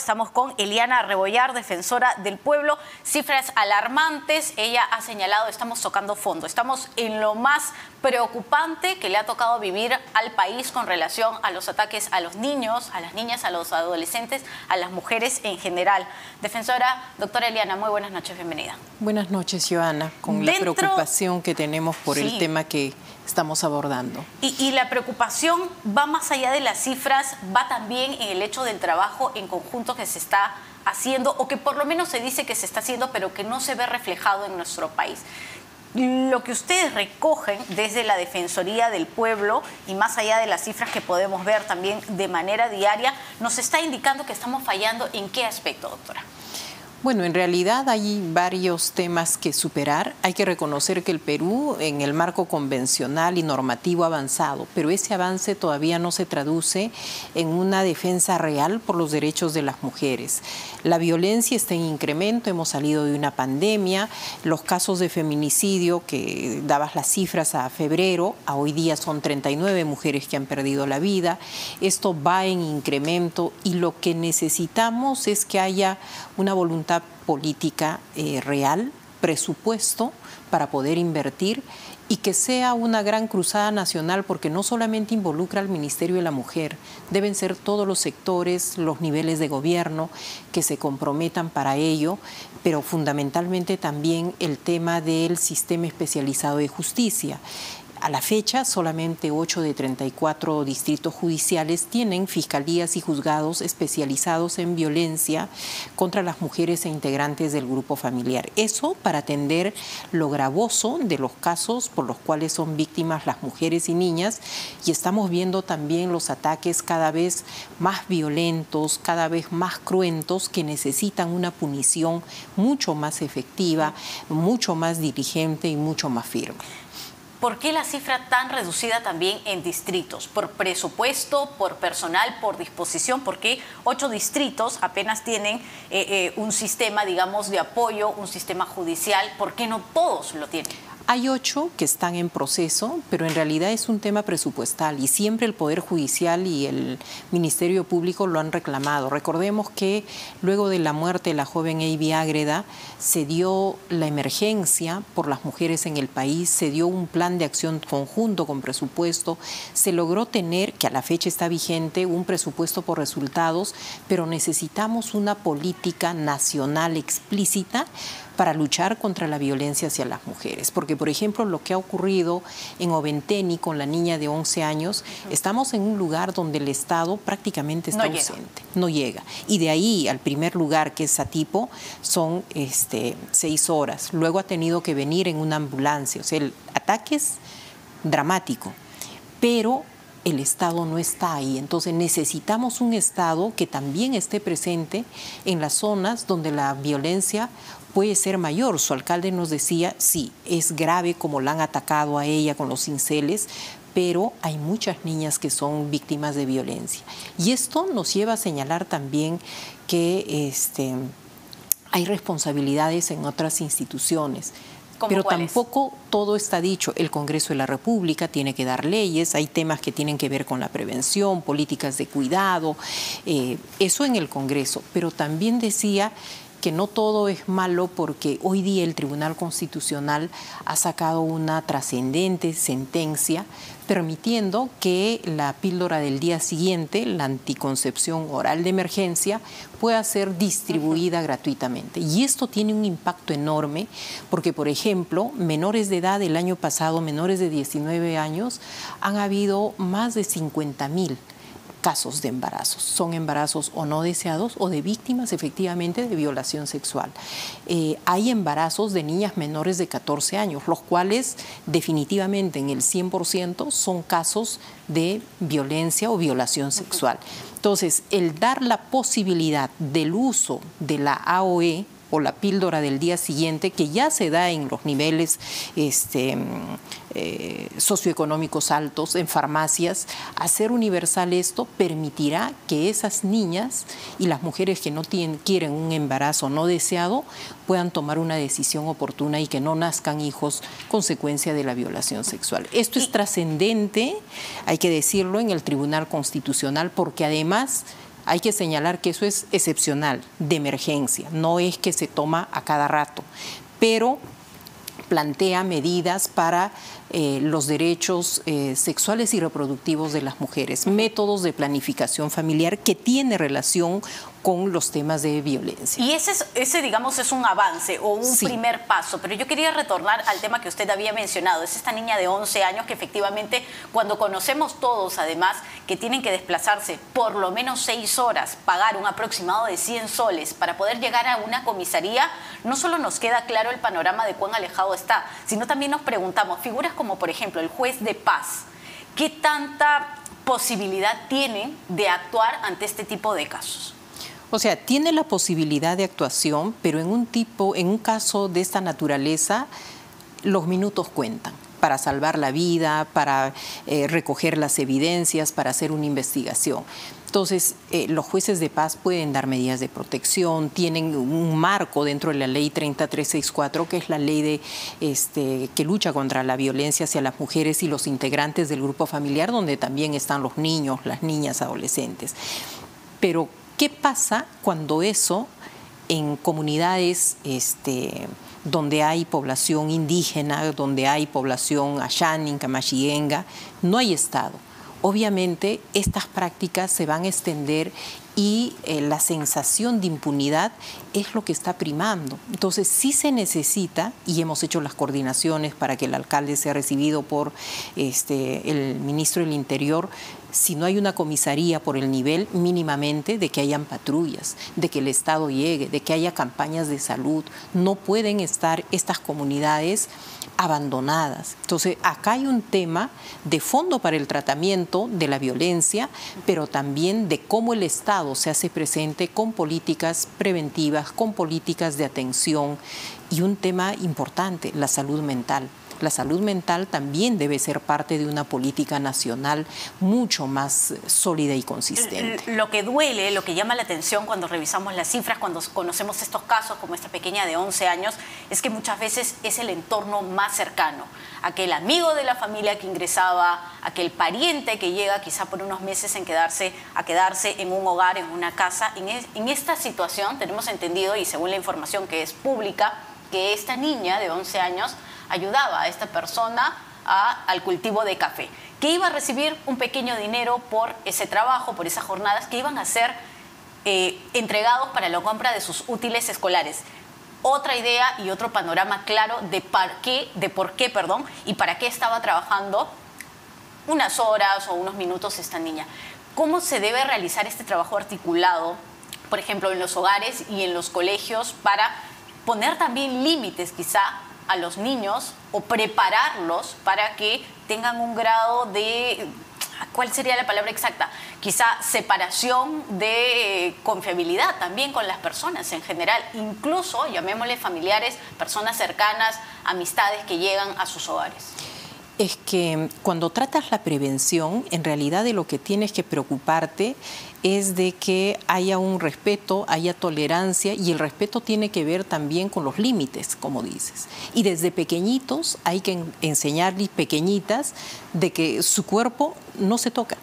Estamos con Eliana Rebollar, defensora del pueblo. Cifras alarmantes. Ella ha señalado, estamos tocando fondo. Estamos en lo más preocupante que le ha tocado vivir al país con relación a los ataques a los niños, a las niñas, a los adolescentes, a las mujeres en general. Defensora, doctora Eliana, muy buenas noches, bienvenida. Buenas noches, Joana, con la preocupación que tenemos por el tema que estamos abordando. Y, la preocupación va más allá de las cifras, va también en el hecho del trabajo en conjunto que se está haciendo o que por lo menos se dice que se está haciendo pero que no se ve reflejado en nuestro país. Lo que ustedes recogen desde la Defensoría del Pueblo y más allá de las cifras que podemos ver también de manera diaria, nos está indicando que estamos fallando en qué aspecto, doctora. Bueno, en realidad hay varios temas que superar. Hay que reconocer que el Perú en el marco convencional y normativo avanzado, pero ese avance todavía no se traduce en una defensa real por los derechos de las mujeres. La violencia está en incremento, hemos salido de una pandemia, los casos de feminicidio que dabas las cifras a febrero, a hoy día son 39 mujeres que han perdido la vida. Esto va en incremento y lo que necesitamos es que haya una voluntad política eh, real, presupuesto para poder invertir y que sea una gran cruzada nacional porque no solamente involucra al Ministerio de la Mujer, deben ser todos los sectores, los niveles de gobierno que se comprometan para ello, pero fundamentalmente también el tema del sistema especializado de justicia. A la fecha, solamente 8 de 34 distritos judiciales tienen fiscalías y juzgados especializados en violencia contra las mujeres e integrantes del grupo familiar. Eso para atender lo gravoso de los casos por los cuales son víctimas las mujeres y niñas. Y estamos viendo también los ataques cada vez más violentos, cada vez más cruentos, que necesitan una punición mucho más efectiva, mucho más dirigente y mucho más firme. ¿Por qué la cifra tan reducida también en distritos? ¿Por presupuesto, por personal, por disposición? ¿Por qué ocho distritos apenas tienen eh, eh, un sistema, digamos, de apoyo, un sistema judicial? ¿Por qué no todos lo tienen? Hay ocho que están en proceso, pero en realidad es un tema presupuestal y siempre el Poder Judicial y el Ministerio Público lo han reclamado. Recordemos que luego de la muerte de la joven Avi Ágreda se dio la emergencia por las mujeres en el país, se dio un plan de acción conjunto con presupuesto, se logró tener, que a la fecha está vigente, un presupuesto por resultados, pero necesitamos una política nacional explícita para luchar contra la violencia hacia las mujeres. Porque, por ejemplo, lo que ha ocurrido en Oventeni con la niña de 11 años, estamos en un lugar donde el Estado prácticamente está ausente, no llega. Y de ahí al primer lugar, que es Satipo, son este, seis horas. Luego ha tenido que venir en una ambulancia. O sea, el ataque es dramático. Pero el Estado no está ahí. Entonces necesitamos un Estado que también esté presente en las zonas donde la violencia puede ser mayor. Su alcalde nos decía, sí, es grave como la han atacado a ella con los cinceles, pero hay muchas niñas que son víctimas de violencia. Y esto nos lleva a señalar también que este, hay responsabilidades en otras instituciones. Pero tampoco todo está dicho. El Congreso de la República tiene que dar leyes, hay temas que tienen que ver con la prevención, políticas de cuidado, eh, eso en el Congreso. Pero también decía que no todo es malo porque hoy día el Tribunal Constitucional ha sacado una trascendente sentencia permitiendo que la píldora del día siguiente, la anticoncepción oral de emergencia, pueda ser distribuida gratuitamente. Y esto tiene un impacto enorme porque, por ejemplo, menores de edad el año pasado, menores de 19 años, han habido más de 50 mil casos de embarazos. Son embarazos o no deseados o de víctimas efectivamente de violación sexual. Eh, hay embarazos de niñas menores de 14 años, los cuales definitivamente en el 100% son casos de violencia o violación sexual. Entonces, el dar la posibilidad del uso de la AOE, o la píldora del día siguiente, que ya se da en los niveles este, eh, socioeconómicos altos, en farmacias, hacer universal esto permitirá que esas niñas y las mujeres que no tienen, quieren un embarazo no deseado puedan tomar una decisión oportuna y que no nazcan hijos consecuencia de la violación sexual. Esto es trascendente, hay que decirlo, en el Tribunal Constitucional, porque además hay que señalar que eso es excepcional, de emergencia, no es que se toma a cada rato, pero plantea medidas para eh, los derechos eh, sexuales y reproductivos de las mujeres, métodos de planificación familiar que tiene relación con los temas de violencia. Y ese, ese digamos, es un avance o un primer paso, pero yo quería retornar al tema que usted había mencionado, es esta niña de 11 años que efectivamente cuando conocemos todos, además, que tienen que desplazarse por lo menos 6 horas, pagar un aproximado de 100 soles para poder llegar a una comisaría, no solo nos queda claro el panorama de cuán alejado está, sino también nos preguntamos, figuras como por ejemplo el juez de paz, ¿qué tanta posibilidad tiene de actuar ante este tipo de casos? O sea, tiene la posibilidad de actuación, pero en un tipo, en un caso de esta naturaleza, los minutos cuentan para salvar la vida, para eh, recoger las evidencias, para hacer una investigación. Entonces, eh, los jueces de paz pueden dar medidas de protección, tienen un marco dentro de la ley 3364, que es la ley de, este, que lucha contra la violencia hacia las mujeres y los integrantes del grupo familiar, donde también están los niños, las niñas, adolescentes. Pero ¿Qué pasa cuando eso en comunidades este, donde hay población indígena, donde hay población ayanin, camachienga, no hay Estado? Obviamente estas prácticas se van a extender y eh, la sensación de impunidad es lo que está primando. Entonces sí se necesita, y hemos hecho las coordinaciones para que el alcalde sea recibido por este, el ministro del Interior, si no hay una comisaría por el nivel mínimamente de que hayan patrullas, de que el Estado llegue, de que haya campañas de salud, no pueden estar estas comunidades abandonadas. Entonces, acá hay un tema de fondo para el tratamiento de la violencia, pero también de cómo el Estado se hace presente con políticas preventivas, con políticas de atención y un tema importante, la salud mental la salud mental también debe ser parte de una política nacional mucho más sólida y consistente. Lo que duele, lo que llama la atención cuando revisamos las cifras, cuando conocemos estos casos como esta pequeña de 11 años, es que muchas veces es el entorno más cercano. Aquel amigo de la familia que ingresaba, aquel pariente que llega quizá por unos meses en quedarse, a quedarse en un hogar, en una casa. En, esta situación tenemos entendido, y según la información que es pública, que esta niña de 11 años ayudaba a esta persona al cultivo de café, que iba a recibir un pequeño dinero por ese trabajo, por esas jornadas que iban a ser eh, entregados para la compra de sus útiles escolares. Otra idea y otro panorama claro de, qué, de por qué perdón, y para qué estaba trabajando unas horas o unos minutos esta niña. ¿Cómo se debe realizar este trabajo articulado, por ejemplo, en los hogares y en los colegios, para poner también límites quizá a los niños o prepararlos para que tengan un grado de, ¿cuál sería la palabra exacta? Quizá separación de confiabilidad también con las personas en general, incluso, llamémosle familiares, personas cercanas, amistades que llegan a sus hogares es que cuando tratas la prevención, en realidad de lo que tienes que preocuparte es de que haya un respeto, haya tolerancia y el respeto tiene que ver también con los límites, como dices. Y desde pequeñitos hay que enseñarles pequeñitas de que su cuerpo no se toca.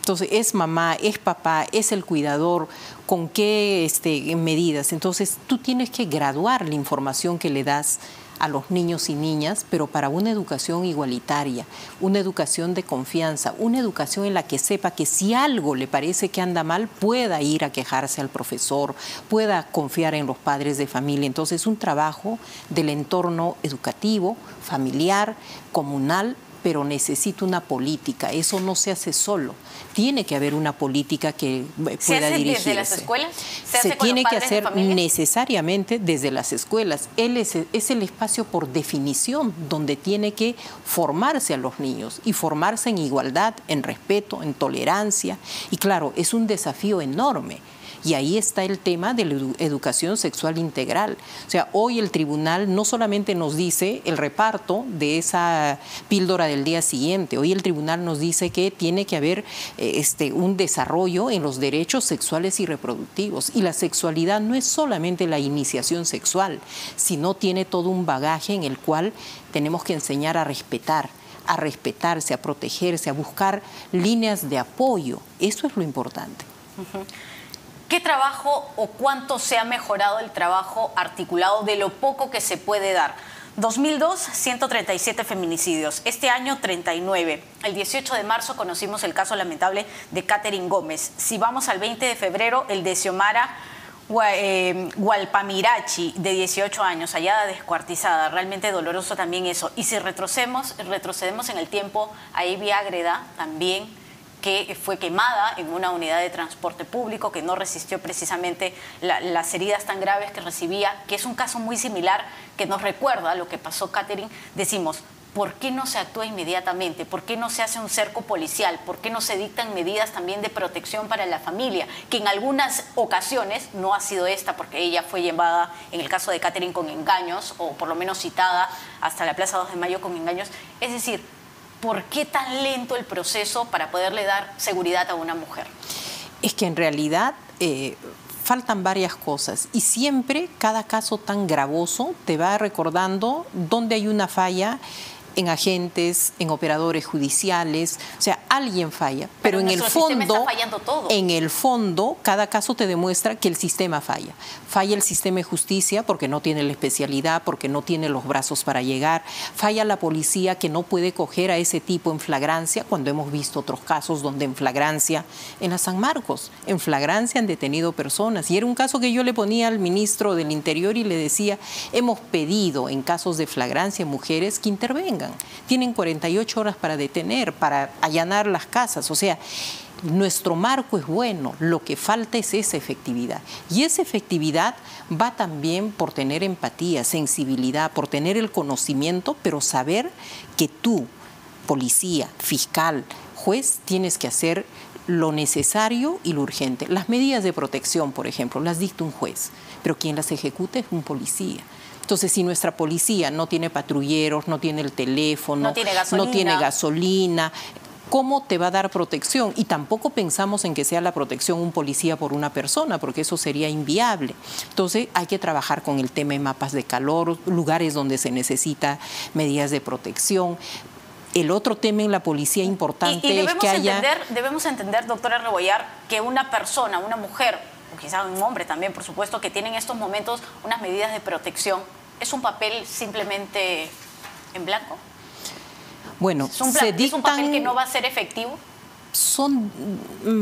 Entonces, es mamá, es papá, es el cuidador, con qué este, medidas. Entonces, tú tienes que graduar la información que le das a los niños y niñas, pero para una educación igualitaria, una educación de confianza, una educación en la que sepa que si algo le parece que anda mal, pueda ir a quejarse al profesor, pueda confiar en los padres de familia. Entonces, un trabajo del entorno educativo, familiar, comunal, pero necesita una política. Eso no se hace solo. Tiene que haber una política que pueda ¿Se hace dirigirse. desde las escuelas? ¿Se, tiene que hacer necesariamente desde las escuelas. Él es, es, el espacio por definición donde tiene que formarse a los niños y formarse en igualdad, en respeto, en tolerancia. Y claro, es un desafío enorme y ahí está el tema de la educación sexual integral. O sea, hoy el tribunal no solamente nos dice el reparto de esa píldora del día siguiente, hoy el tribunal nos dice que tiene que haber eh, este, un desarrollo en los derechos sexuales y reproductivos. Y la sexualidad no es solamente la iniciación sexual, sino tiene todo un bagaje en el cual tenemos que enseñar a respetar a respetarse, a protegerse, a buscar líneas de apoyo. Eso es lo importante. ¿Qué trabajo o cuánto se ha mejorado el trabajo articulado de lo poco que se puede dar? 2002, 137 feminicidios. Este año, 39. El 18 de marzo conocimos el caso lamentable de Catherine Gómez. Si vamos al 20 de febrero, el de Xiomara Gualpamirachi, eh, de 18 años, hallada descuartizada. Realmente doloroso también eso. Y si retrocedemos, retrocedemos en el tiempo, a Evie Agreda también que fue quemada en una unidad de transporte público, que no resistió precisamente las heridas tan graves que recibía, que es un caso muy similar que nos recuerda lo que pasó Catherine, decimos, ¿por qué no se actúa inmediatamente? ¿Por qué no se hace un cerco policial? ¿Por qué no se dictan medidas también de protección para la familia? Que en algunas ocasiones, no ha sido esta porque ella fue llevada, en el caso de Catherine, con engaños, o por lo menos citada hasta la Plaza 2 de Mayo con engaños. Es decir, ¿por qué tan lento el proceso para poderle dar seguridad a una mujer? Es que en realidad... Eh, faltan varias cosas y siempre cada caso tan gravoso te va recordando dónde hay una falla en agentes, en operadores judiciales, o sea, alguien falla, pero, en el fondo en el fondo cada caso te demuestra que el sistema falla. Falla el sistema de justicia porque no tiene la especialidad, porque no tiene los brazos para llegar, falla la policía que no puede coger a ese tipo en flagrancia, cuando hemos visto otros casos donde en flagrancia en la San Marcos, en flagrancia han detenido personas. Y era un caso que yo le ponía al ministro del Interior y le decía, hemos pedido en casos de flagrancia mujeres que intervengan tienen 48 horas para detener, para allanar las casas. O sea, nuestro marco es bueno, lo que falta es esa efectividad. Y esa efectividad va también por tener empatía, sensibilidad, por tener el conocimiento, pero saber que tú, policía, fiscal, juez, tienes que hacer lo necesario y lo urgente. Las medidas de protección, por ejemplo, las dicta un juez, pero quien las ejecuta es un policía. Entonces, si nuestra policía no tiene patrulleros, no tiene el teléfono, no tiene gasolina, ¿cómo te va a dar protección? Y tampoco pensamos en que sea la protección un policía por una persona, porque eso sería inviable. Entonces hay que trabajar con el tema de mapas de calor, lugares donde se necesita medidas de protección. El otro tema en la policía importante es que haya... debemos entender, doctora Rebollar, que una persona, una mujer, o quizá un hombre también, por supuesto, que tienen en estos momentos unas medidas de protección ¿Es un papel simplemente en blanco? Bueno, ¿Es un, ¿Es un papel que no va a ser efectivo? Son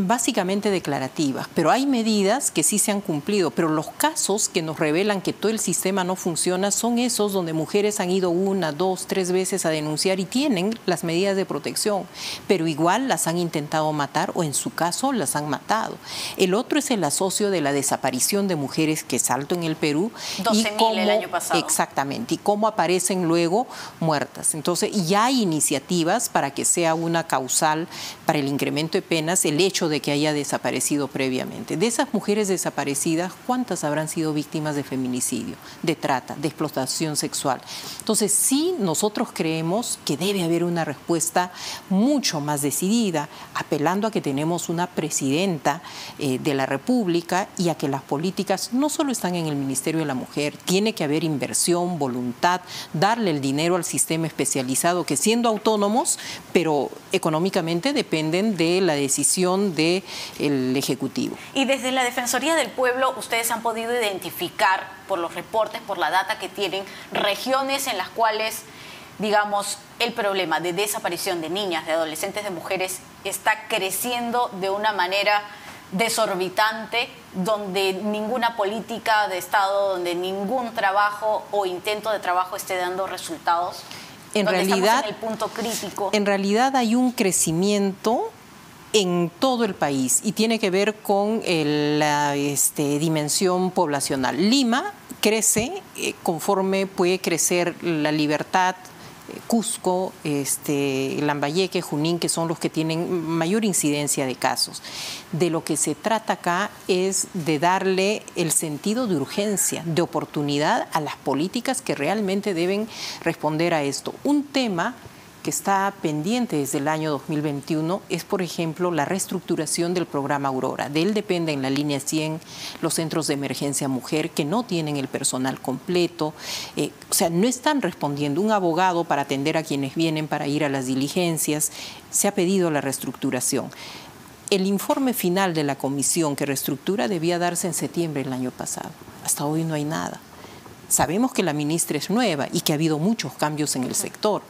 básicamente declarativas, pero hay medidas que sí se han cumplido, pero los casos que nos revelan que todo el sistema no funciona son esos donde mujeres han ido una, dos, tres veces a denunciar y tienen las medidas de protección, pero igual las han intentado matar o en su caso las han matado. El otro es el asocio de la desaparición de mujeres que salto en el Perú. 12 y el año pasado. Exactamente, y cómo aparecen luego muertas. Entonces ya hay iniciativas para que sea una causal para el incremento de penas el hecho de que haya desaparecido previamente. De esas mujeres desaparecidas, ¿cuántas habrán sido víctimas de feminicidio, de trata, de explotación sexual? Entonces, sí, nosotros creemos que debe haber una respuesta mucho más decidida, apelando a que tenemos una presidenta eh, de la República y a que las políticas no solo están en el Ministerio de la Mujer, tiene que haber inversión, voluntad, darle el dinero al sistema especializado que siendo autónomos, pero económicamente dependen de la decisión del Ejecutivo. Y desde la Defensoría del Pueblo, ustedes han podido identificar por los reportes, por la data que tienen, regiones en las cuales digamos, el problema de desaparición de niñas, de adolescentes, de mujeres está creciendo de una manera desorbitante, donde ninguna política de Estado, donde ningún trabajo o intento de trabajo esté dando resultados. En realidad, en el punto crítico. En realidad hay un crecimiento en todo el país y tiene que ver con la este, dimensión poblacional. Lima crece eh, conforme puede crecer la libertad, Cusco, este, Lambayeque, Junín, que son los que tienen mayor incidencia de casos. De lo que se trata acá es de darle el sentido de urgencia, de oportunidad a las políticas que realmente deben responder a esto. Un tema que está pendiente desde el año 2021 es, por ejemplo, la reestructuración del programa Aurora. De él depende en la línea 100 los centros de emergencia mujer que no tienen el personal completo, eh, o sea, no están respondiendo. Un abogado para atender a quienes vienen para ir a las diligencias, se ha pedido la reestructuración el informe final de la comisión que reestructura debía darse en septiembre del año pasado. Hasta hoy no hay nada. Sabemos que la ministra es nueva y que ha habido muchos cambios en el sector,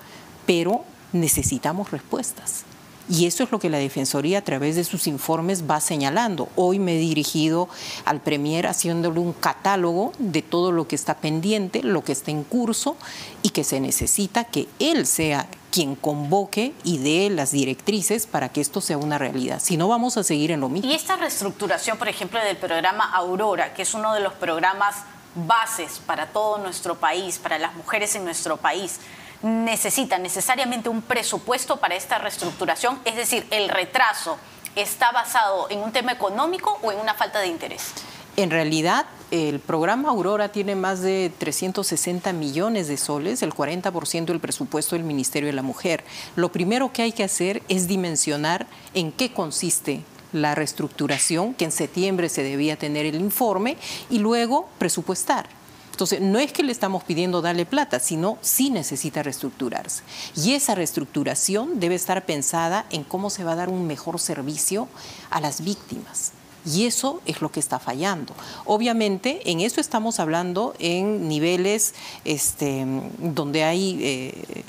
pero necesitamos respuestas. Y eso es lo que la Defensoría a través de sus informes va señalando. Hoy me he dirigido al Premier haciéndole un catálogo de todo lo que está pendiente, lo que está en curso y que se necesita que él sea quien convoque y dé las directrices para que esto sea una realidad. Si no, vamos a seguir en lo mismo. Y esta reestructuración, por ejemplo, del programa Aurora, que es uno de los programas bases para todo nuestro país, para las mujeres en nuestro país, necesita necesariamente un presupuesto para esta reestructuración, es decir, el retraso está basado en un tema económico o en una falta de interés. En realidad, el programa Aurora tiene más de 360 millones de soles, el 40% del presupuesto del Ministerio de la Mujer. Lo primero que hay que hacer es dimensionar en qué consiste la reestructuración, que en septiembre se debía tener el informe, y luego presupuestar. Entonces, no es que le estamos pidiendo darle plata, sino sí necesita reestructurarse. Y esa reestructuración debe estar pensada en cómo se va a dar un mejor servicio a las víctimas. Y eso es lo que está fallando. Obviamente, en eso estamos hablando en niveles este, donde hay eh,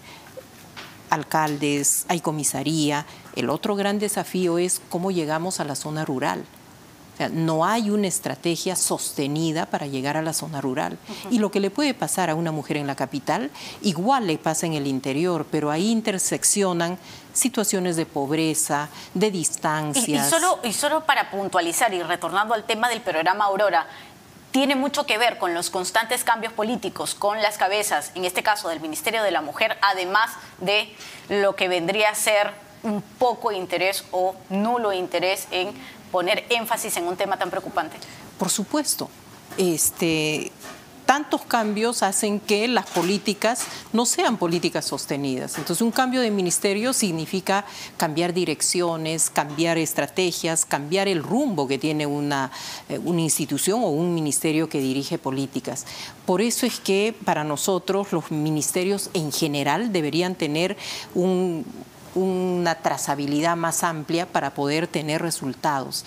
alcaldes, hay comisaría. El otro gran desafío es cómo llegamos a la zona rural no hay una estrategia sostenida para llegar a la zona rural. Y lo que le puede pasar a una mujer en la capital, igual le pasa en el interior, pero ahí interseccionan situaciones de pobreza, de distancias. Y, solo, y solo para puntualizar y retornando al tema del programa Aurora, tiene mucho que ver con los constantes cambios políticos, con las cabezas, en este caso del Ministerio de la Mujer, además de lo que vendría a ser un poco interés o nulo interés en poner énfasis en un tema tan preocupante? Por supuesto. Este, tantos cambios hacen que las políticas no sean políticas sostenidas. Entonces, un cambio de ministerio significa cambiar direcciones, cambiar estrategias, cambiar el rumbo que tiene una, eh, una institución o un ministerio que dirige políticas. Por eso es que para nosotros los ministerios en general deberían tener un, una trazabilidad más amplia para poder tener resultados.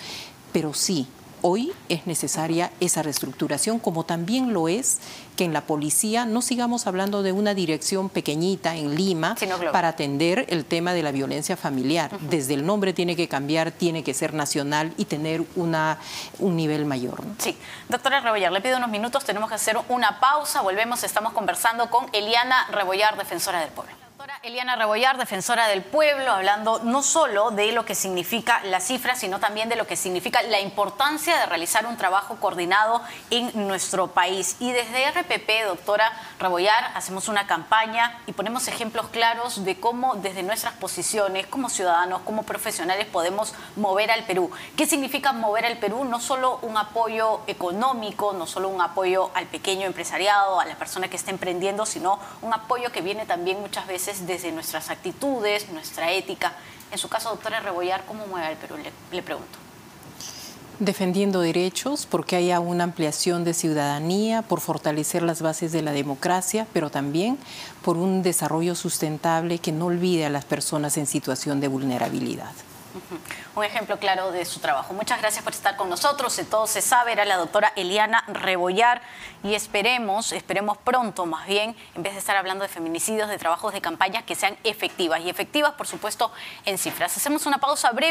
Pero sí, hoy es necesaria esa reestructuración, como también lo es que en la policía no sigamos hablando de una dirección pequeñita en Lima para atender el tema de la violencia familiar. Desde el nombre tiene que cambiar, tiene que ser nacional y tener una, un nivel mayor. Sí. Doctora Rebollar, le pido unos minutos, tenemos que hacer una pausa, volvemos, estamos conversando con Eliana Rebollar, defensora del pueblo. Eliana Rebollar, defensora del pueblo, hablando no solo de lo que significa la cifra, sino también de lo que significa la importancia de realizar un trabajo coordinado en nuestro país. Y desde RPP, doctora Rebollar, hacemos una campaña y ponemos ejemplos claros de cómo desde nuestras posiciones, como ciudadanos, como profesionales, podemos mover al Perú. ¿Qué significa mover al Perú? No solo un apoyo económico, no solo un apoyo al pequeño empresariado, a la persona que está emprendiendo, sino un apoyo que viene también muchas veces de desde nuestras actitudes, nuestra ética. En su caso, doctora Rebollar, ¿cómo mueve al Perú? Le, pregunto defendiendo derechos, porque haya una ampliación de ciudadanía, por fortalecer las bases de la democracia, pero también por un desarrollo sustentable que no olvide a las personas en situación de vulnerabilidad. Un ejemplo claro de su trabajo. Muchas gracias por estar con nosotros. De todo se sabe, era la doctora Eliana Rebollar y esperemos, esperemos pronto más bien, en vez de estar hablando de feminicidios, de trabajos de campaña que sean efectivas y efectivas, por supuesto, en cifras. Hacemos una pausa breve.